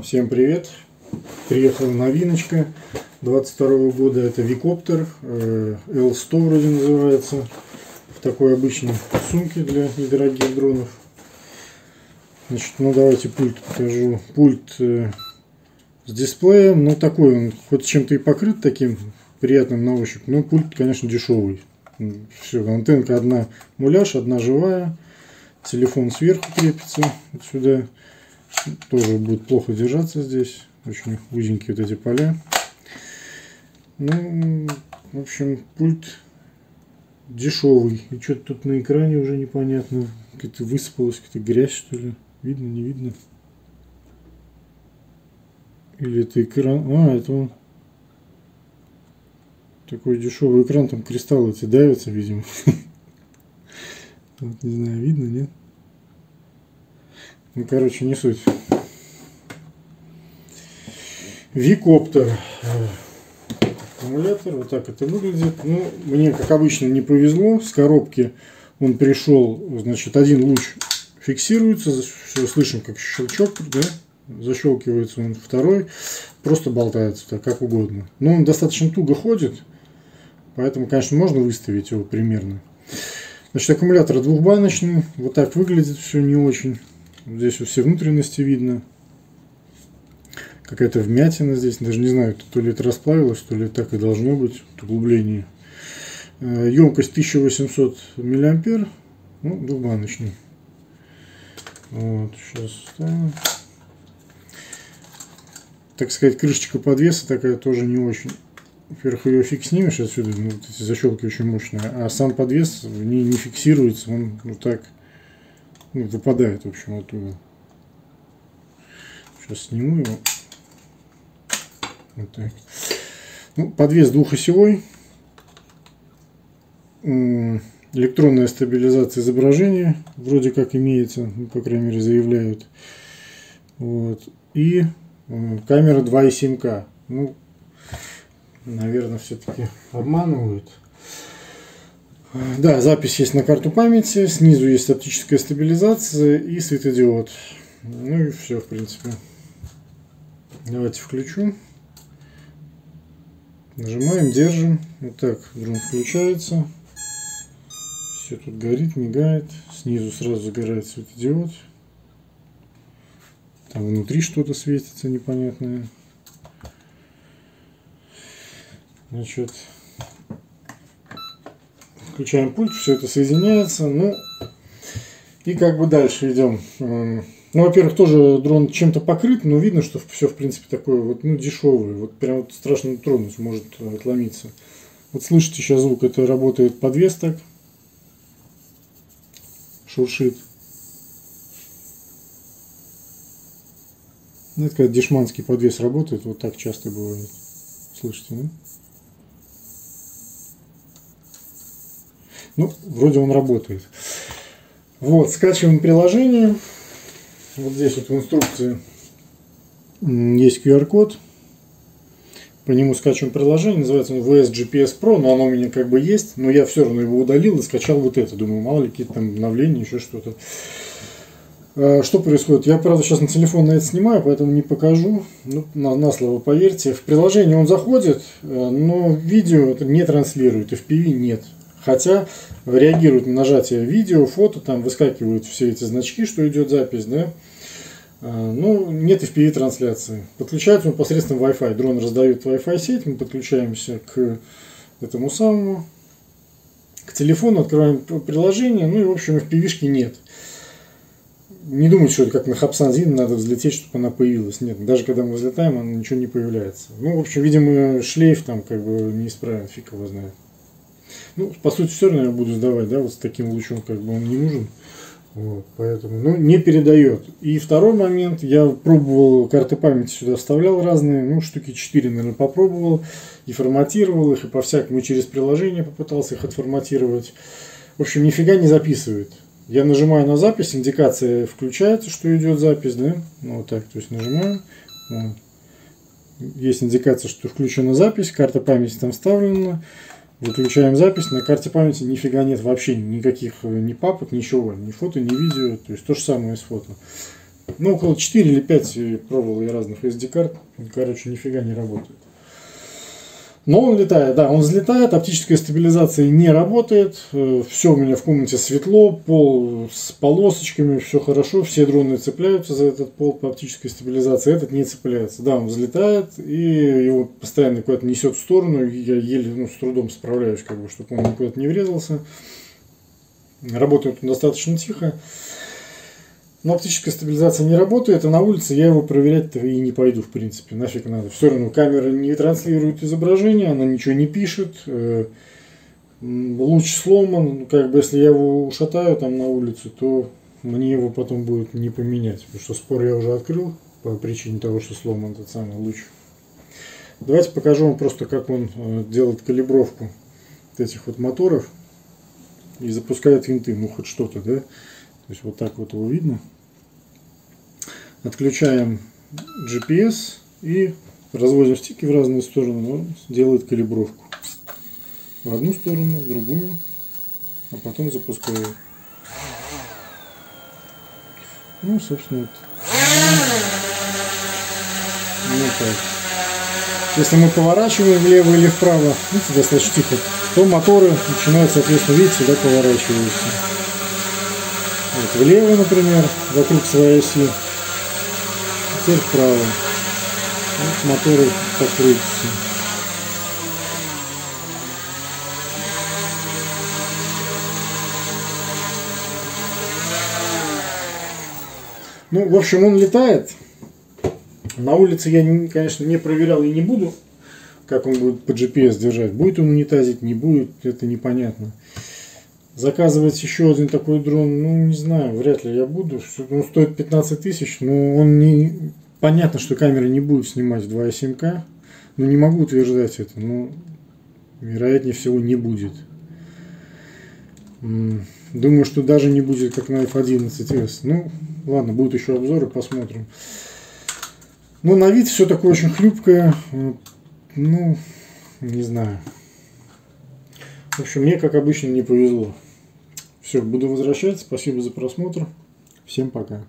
Всем привет! Приехала новиночка 22 года. Это Викоптер L100 вроде называется. В такой обычной сумке для недорогих дронов. Значит, ну давайте пульт покажу. Пульт э, с дисплеем. Ну такой он хоть чем-то и покрыт таким приятным на ощупь. Но пульт, конечно, дешевый. Все, антенка одна муляж, одна живая. Телефон сверху крепится вот сюда тоже будет плохо держаться здесь. Очень узенькие вот эти поля. Ну, в общем, пульт дешевый. И что-то тут на экране уже непонятно. Какая-то высыпалась, какая-то грязь, что ли. Видно, не видно? Или это экран? А, это он. Такой дешевый экран, там кристаллы эти давятся, видимо. Вот, не знаю, видно, нет? Ну, короче, не суть. Викоптер. Аккумулятор. Вот так это выглядит. Ну, мне, как обычно, не повезло. С коробки он пришел, значит, один луч фиксируется. Все слышим, как щелчок, да? Защелкивается он. Второй просто болтается так, как угодно. Но он достаточно туго ходит. Поэтому, конечно, можно выставить его примерно. Значит, аккумулятор двухбаночный. Вот так выглядит все не очень. Здесь все внутренности видно. Какая-то вмятина здесь. Даже не знаю, то ли это расплавилось, то ли так и должно быть. Углубление. Емкость 1800 миллиампер. Ну, двухбаночный. Вот, сейчас. Так сказать, крышечка подвеса такая тоже не очень. Во-первых, ее фиг снимешь отсюда, ну, вот эти защелки очень мощные, а сам подвес не, не фиксируется, он вот так ну, выпадает, в общем, оттуда. Сейчас сниму его. Вот так. Ну, подвес двухосевой. Электронная стабилизация изображения вроде как имеется, ну, по крайней мере заявляют. Вот. И камера 2,7К. Ну, наверное, все-таки обманывают. Да, запись есть на карту памяти, снизу есть оптическая стабилизация и светодиод. Ну и все, в принципе. Давайте включу. Нажимаем, держим. Вот так дрон включается. Все тут горит, мигает. Снизу сразу загорает светодиод. Там внутри что-то светится непонятное. Значит, Включаем пульт, все это соединяется. Ну, и как бы дальше идем. Ну, во-первых, тоже дрон чем-то покрыт, но видно, что все, в принципе, такое вот, ну, дешевый. Вот прям вот страшно тронуть, может отломиться. Вот слышите сейчас звук, это работает подвес так. Шуршит. Ну, это когда дешманский подвес работает, вот так часто бывает. Слышите, да? Ну, вроде он работает. Вот, скачиваем приложение. Вот здесь вот в инструкции есть QR-код. По нему скачиваем приложение, называется он VS GPS Pro, но оно у меня как бы есть, но я все равно его удалил и скачал вот это. Думаю, мало ли какие-то там обновления, еще что-то. А, что происходит? Я, правда, сейчас на телефон на это снимаю, поэтому не покажу. Ну, на, на слово поверьте. В приложение он заходит, э, но видео не транслирует, FPV нет. Хотя реагирует на нажатие видео, фото, там выскакивают все эти значки, что идет запись, да. А, ну, нет FPV трансляции. Подключается он посредством Wi-Fi. Дрон раздает Wi-Fi сеть, мы подключаемся к этому самому, к телефону, открываем приложение, ну и в общем FPV-шки нет. Не думайте, что это как на Хабсанзин надо взлететь, чтобы она появилась. Нет, даже когда мы взлетаем, она ничего не появляется. Ну, в общем, видимо, шлейф там как бы неисправен, фиг его знает. Ну, по сути, все равно я буду сдавать, да, вот с таким лучом как бы он не нужен. Вот, поэтому, ну, не передает. И второй момент, я пробовал карты памяти сюда вставлял разные, ну, штуки 4, наверное, попробовал, и форматировал их, и по-всякому через приложение попытался их отформатировать. В общем, нифига не записывает. Я нажимаю на запись, индикация включается, что идет запись, да, ну, вот так, то есть нажимаю, вот. есть индикация, что включена запись, карта памяти там вставлена, Выключаем запись, на карте памяти нифига нет вообще никаких э, ни папок, ничего, ни фото, ни видео, то есть то же самое с фото. Ну, около 4 или 5 пробовал я разных SD-карт. Короче, нифига не работает. Но он летает, да, он взлетает, оптическая стабилизация не работает, э, все у меня в комнате светло, пол с полосочками, все хорошо, все дроны цепляются за этот пол по оптической стабилизации, этот не цепляется. Да, он взлетает и его постоянно куда-то несет в сторону, я еле ну, с трудом справляюсь, как бы, чтобы он куда-то не врезался. Работает он достаточно тихо. Но оптическая стабилизация не работает, а на улице я его проверять-то и не пойду, в принципе. Нафиг надо. Все равно камера не транслирует изображение, она ничего не пишет. Э, луч сломан. Ну, как бы если я его ушатаю там на улице, то мне его потом будет не поменять. Потому что спор я уже открыл по причине того, что сломан этот самый луч. Давайте покажу вам просто, как он э, делает калибровку этих вот моторов и запускает винты, ну хоть что-то, да. То есть вот так вот его видно. Отключаем GPS и разводим стики в разные стороны. Он делает калибровку. В одну сторону, в другую. А потом запускаю. Ну, собственно, вот. Ну, так. Если мы поворачиваем влево или вправо, ну, достаточно тихо, то моторы начинают, соответственно, видите, сюда поворачиваются. Вот, влево, например, вокруг своей оси теперь вправо. Вот моторы покрутятся. Ну, в общем, он летает. На улице я, конечно, не проверял и не буду, как он будет по GPS держать. Будет он унитазить, не будет, это непонятно. Заказывать еще один такой дрон, ну не знаю, вряд ли я буду. Он стоит 15 тысяч, но он не... Понятно, что камера не будет снимать 2,7К. Но не могу утверждать это, но вероятнее всего не будет. Думаю, что даже не будет как на F11S. Ну, ладно, будут еще обзоры, посмотрим. Но на вид все такое очень хлюпкое. Ну, не знаю. В общем, мне, как обычно, не повезло. Все, буду возвращаться. Спасибо за просмотр. Всем пока.